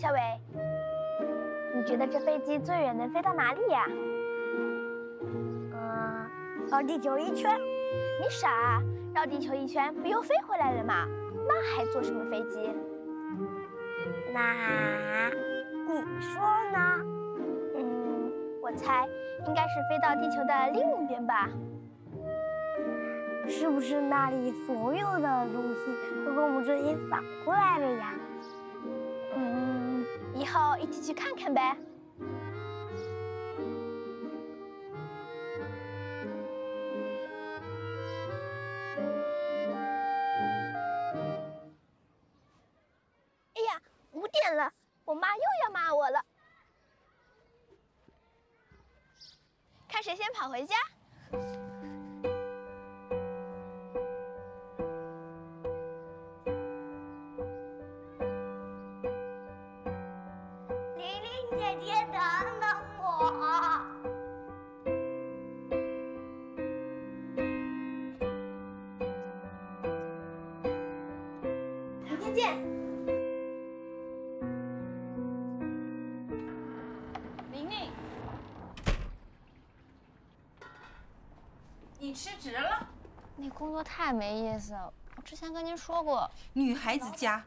小伟，你觉得这飞机最远能飞到哪里呀？嗯，绕地球一圈。你傻，绕地球一圈不又飞回来了吗？那还坐什么飞机？那你说呢？嗯，我猜应该是飞到地球的另一边吧。是不是那里所有的东西都跟我们这里反过来了呀？一起去看看呗。哎呀，五点了，我妈又要骂我了。看谁先跑回家。你辞职了？那工作太没意思，我之前跟您说过。女孩子家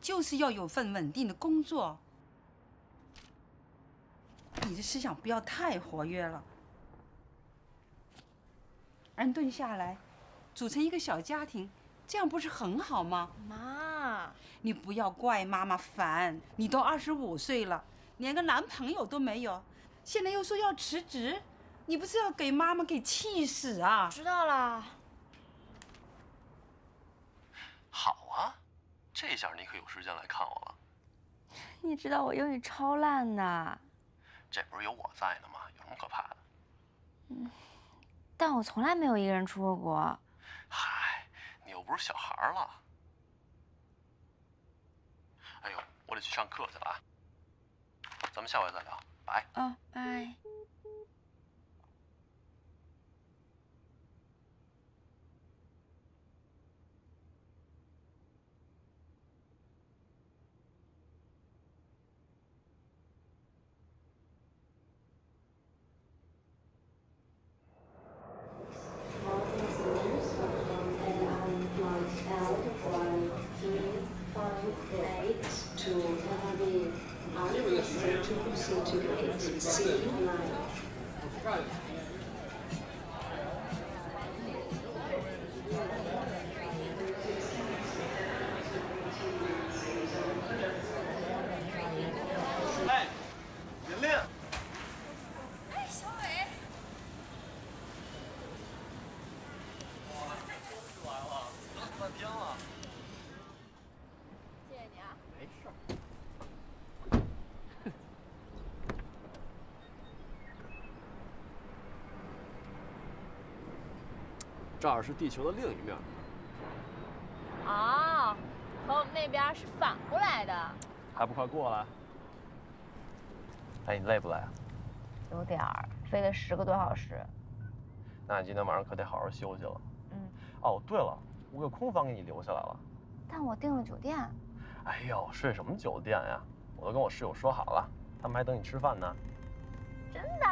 就是要有份稳定的工作。你的思想不要太活跃了，安顿下来，组成一个小家庭，这样不是很好吗？妈，你不要怪妈妈烦，你都二十五岁了，连个男朋友都没有，现在又说要辞职，你不是要给妈妈给气死啊？知道了。好啊，这下你可有时间来看我了。你知道我英语超烂的，这不是有我在呢吗？有什么可怕的？但我从来没有一个人出过国。嗨，你又不是小孩了。哎呦，我得去上课去了啊。咱们下回再聊，拜。哦，拜。To the ATC line. 这儿是地球的另一面，哦，和我们那边是反过来的。还不快过来？哎，你累不累啊？有点儿，飞了十个多小时。那你今天晚上可得好好休息了。嗯，哦，对了，我给空房给你留下来了。但我订了酒店。哎呦，睡什么酒店呀？我都跟我室友说好了，他们还等你吃饭呢。真的，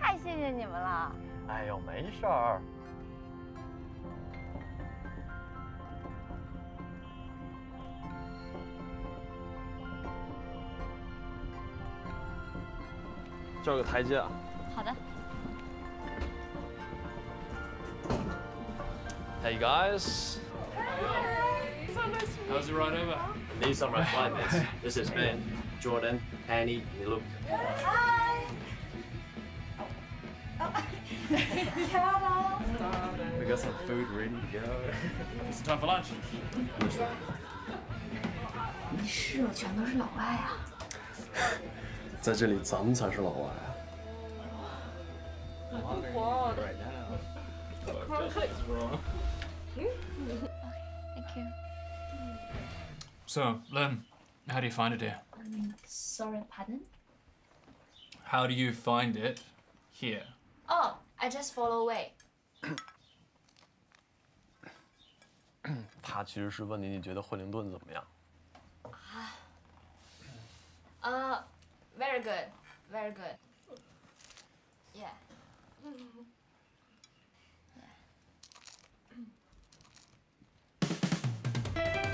太谢谢你们了。哎呦，没事儿。这儿有个台阶啊。好的。 Hey guys. How's the ride over? Need some my flatmates. This is Ben, Jordan, Annie, and Luke. We got some food ready to go. It's time for lunch. 你室友全都是老外啊？ 在这里，咱们才是老外啊。 Right now. Just wrong. Thank you. So, Len, how do you find it here? Sorry, pardon? How do you find it here? Oh, I just follow away. 他其实是问你，你觉得惠灵顿怎么样？ Uh, very good. Very good. Yeah. 漂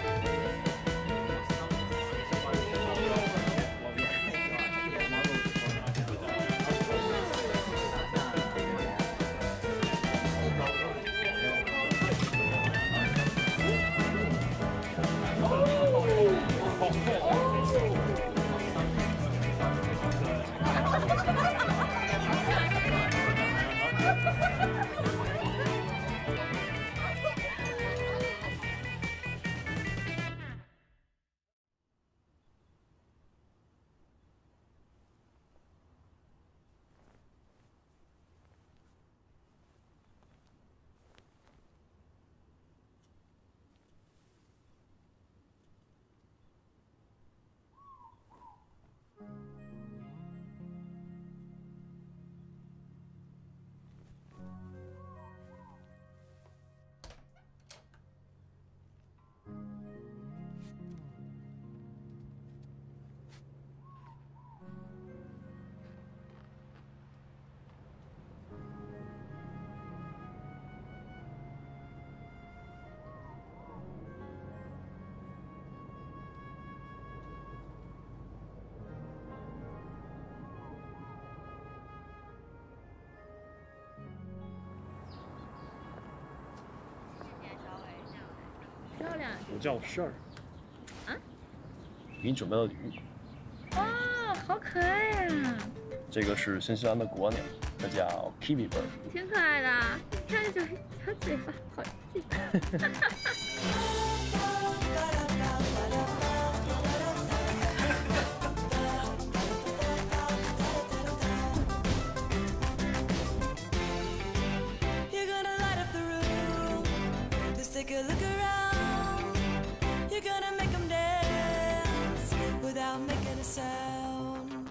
叫事儿。啊？给你准备了礼物，哇，好可爱啊、这个是新西兰的国鸟，它叫 kiwi bird。挺可爱的，一看就小嘴巴，好近。without making a sound.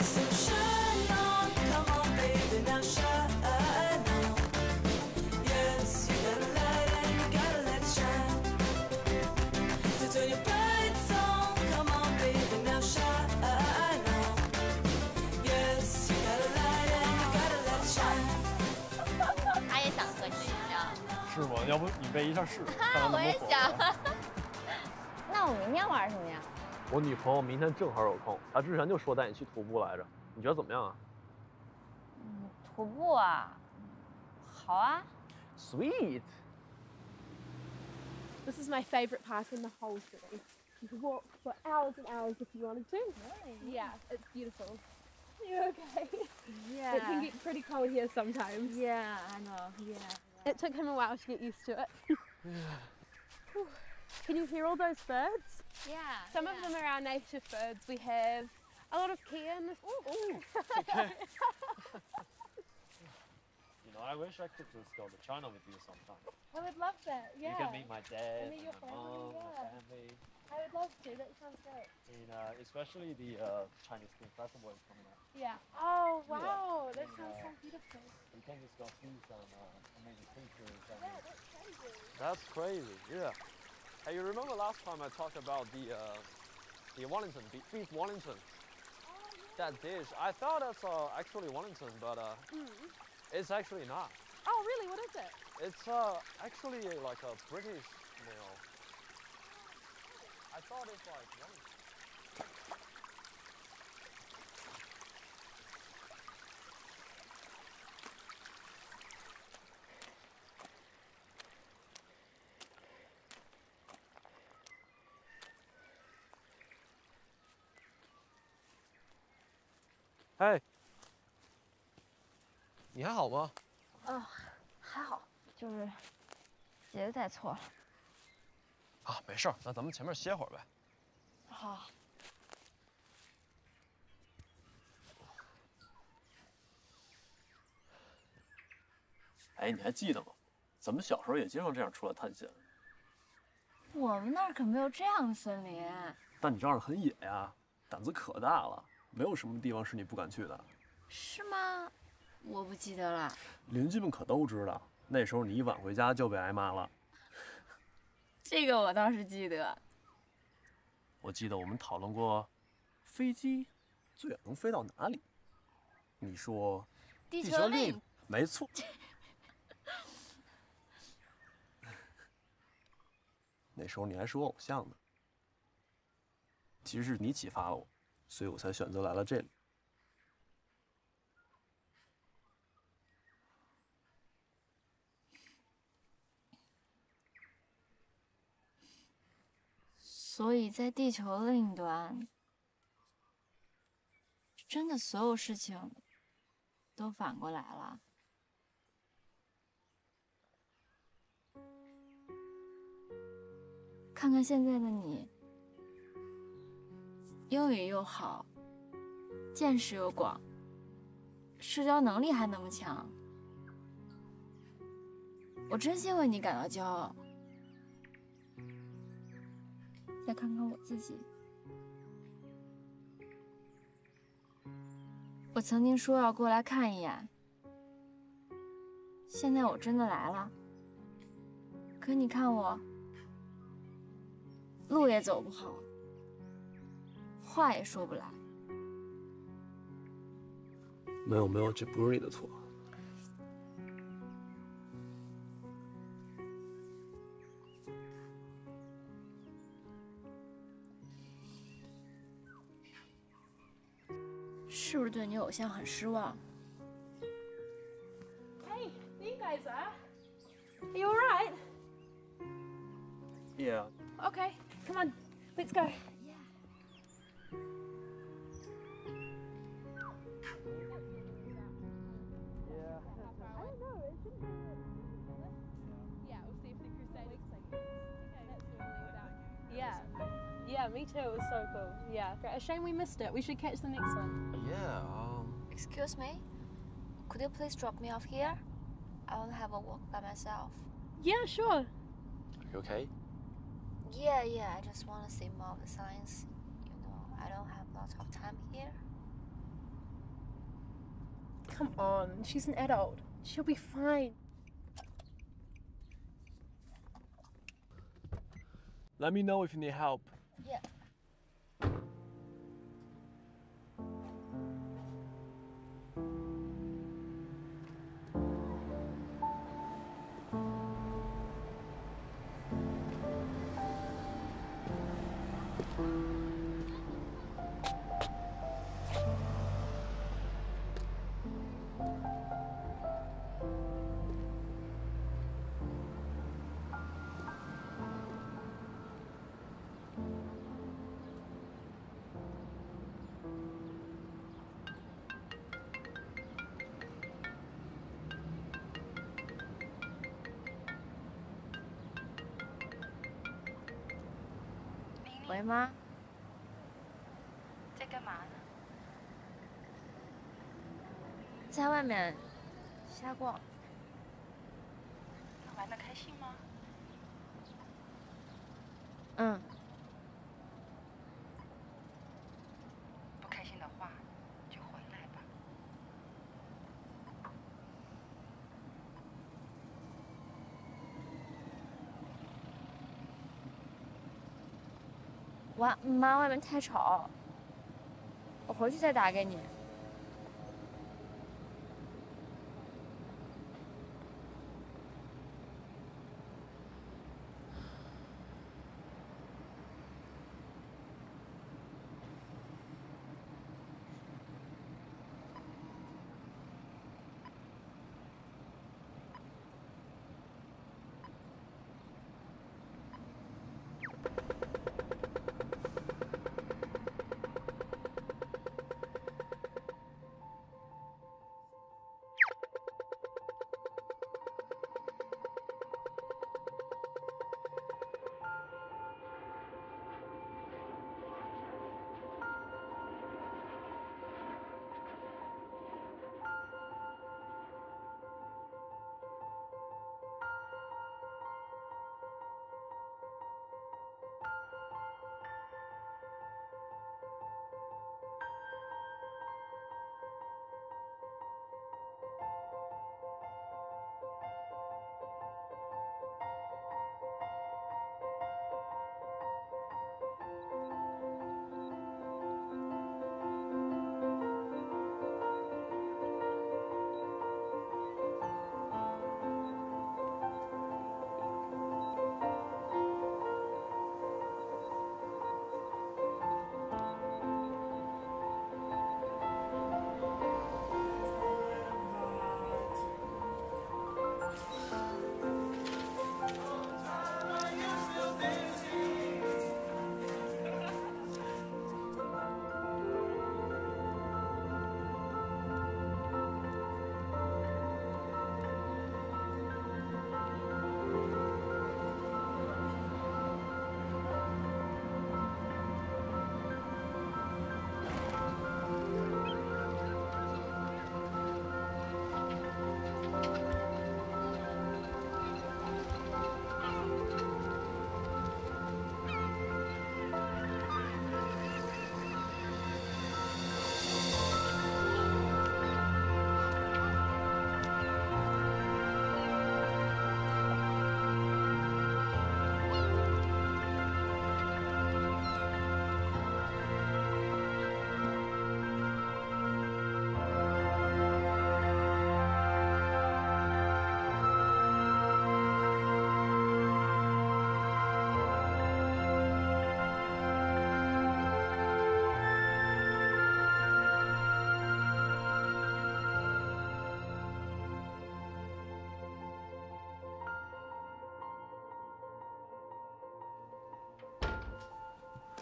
So shine on, come on, baby, now shine on. Yes, you gotta light and you gotta let it shine. So turn your lights on, come on, baby, now shine on. Yes, you gotta light and you gotta let it shine. 他也想和你一样，是吗？要不你背一下试试，看看能不我也能火。想。那我明天玩什么呀？ 我女朋友明天正好有空，她之前就说带你去徒步来着，你觉得怎么样啊嗯，徒步啊，好啊。 ？Sweet。 This is my favorite park in the whole city. You could walk for hours and hours if you wanted to. Really? Yeah, it's beautiful. You okay? Yeah. It can get pretty cold here sometimes. Yeah, I know. Yeah. It took him a while to get used to it. Whew. Can you hear all those birds? Yeah. Some of them are our native birds. We have a lot of kian. Ooh. You know, I wish I could just go to China with you sometime. I would love that. Yeah. You can meet my dad, meet your my family, mom, my family, I would love to. That sounds great. and uh, especially the uh, Chinese Spring Festival is coming up. Yeah. Oh wow, that And, sounds uh, so beautiful. We can just go see some uh, amazing pictures. Yeah, that's crazy. That's crazy. Yeah. Hey, you remember last time I talked about the uh, the Wellington beef, beef Wellington? That dish. I thought that's uh, actually Wellington, but uh, it's actually not. Oh really? What is it? It's uh, actually like a British meal. I thought it's like Wellington. Hey，你还好吗？还好，就是鞋子带错了。啊，没事儿，那咱们前面歇会儿呗。好。哎，你还记得吗？咱们小时候也经常这样出来探险，我们那儿可没有这样的森林。但你这儿很野呀，胆子可大了，没有什么地方是你不敢去的。是吗？我不记得了。邻居们可都知道，那时候你一晚回家就被挨骂了。这个我倒是记得。我记得我们讨论过飞机最远能飞到哪里？你说地球另一没错。那时候你还是我偶像呢。其实是你启发了我，所以我才选择来了这里。所以在地球另一端，真的所有事情都反过来了。看看现在的你，英语又好，见识又广，社交能力还那么强，我真心为你感到骄傲。再看看我自己，我曾经说要过来看一眼，现在我真的来了。可你看我，路也走不好，话也说不来。没有没有，这不是你的错。是不是对你偶像很失望？Hey, there you guys are. Are you alright? Yeah. Okay, come on, let's go. Me too. It was so cool. Yeah, great. A shame we missed it. We should catch the next one. Yeah, um, Excuse me, could you please drop me off here? I want to have a walk by myself. Yeah, sure. are you okay? Yeah, yeah, I just want to see more of the science. You know, I don't have lots of time here. Come on, she's an adult. She'll be fine. Let me know if you need help. Yeah. 喂，妈，在干嘛呢？在外面瞎逛。玩的开心吗？嗯，我妈外面太吵，我回去再打给你。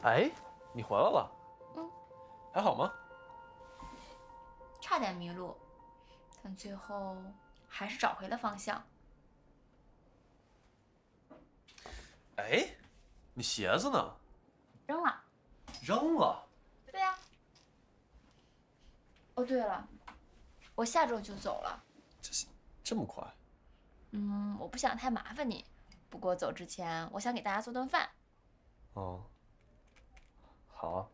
哎，你回来了。嗯，还好吗？差点迷路，但最后还是找回了方向。哎，你鞋子呢？扔了。扔了。对呀、哦，对了，我下周就走了。这么快？嗯，我不想太麻烦你，不过走之前，我想给大家做顿饭。哦。好啊。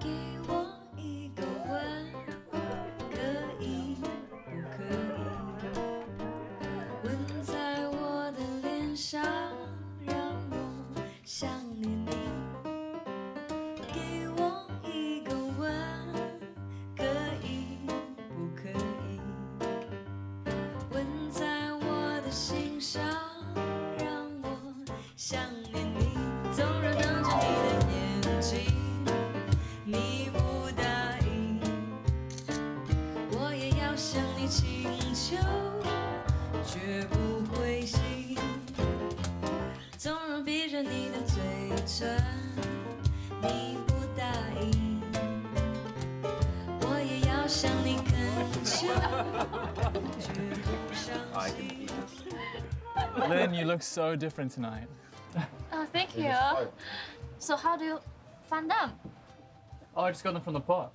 给 Lynn, you look so different tonight. Oh, thank you. So how do you find them? Oh, I just got them from the pot.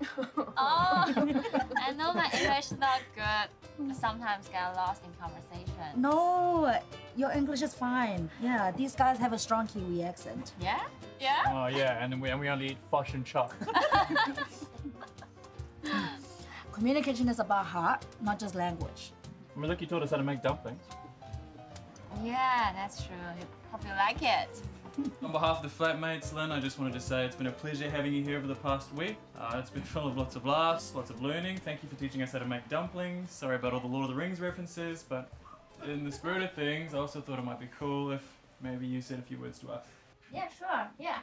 oh, I know my English is not good. I sometimes get lost in conversation. No, your English is fine. Yeah, these guys have a strong Kiwi accent. Yeah? Yeah? Oh yeah, and we and we only eat fish and chop. Communication is about heart, not just language. I mean, look, you taught us how to make dumplings. Yeah, that's true. You hope you like it. On behalf of the flatmates, Lynn, I just wanted to say it's been a pleasure having you here over the past week. Uh, it's been full of lots of laughs, lots of learning. Thank you for teaching us how to make dumplings. Sorry about all the Lord of the Rings references, but in the spirit of things, I also thought it might be cool if maybe you said a few words to us. Yeah, sure. Yeah.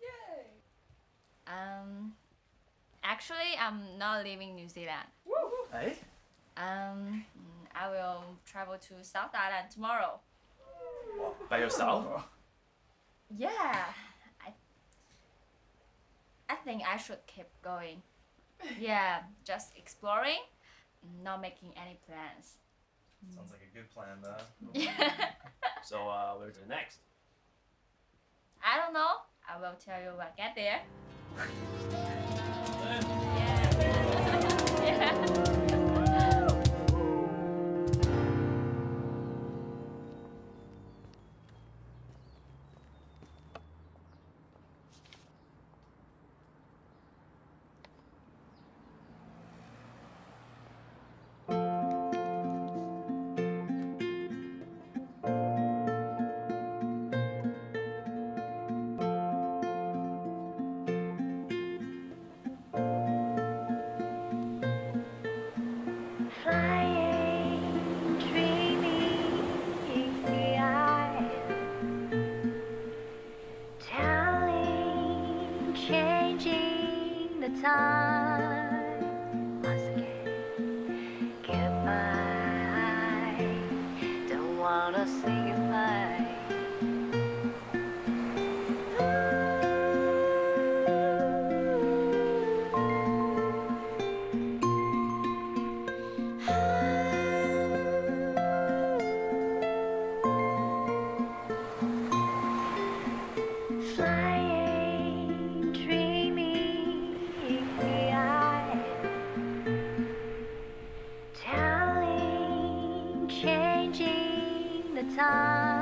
Yay. Um, actually, I'm not leaving New Zealand. Hey. Um, I will travel to South Island tomorrow. By yourself? Yeah, I. I think I should keep going. Yeah, just exploring, not making any plans. Sounds like a good plan, though. Yeah. So, uh, where's it next? I don't know. I will tell you when I get there. yeah. telling, changing the time.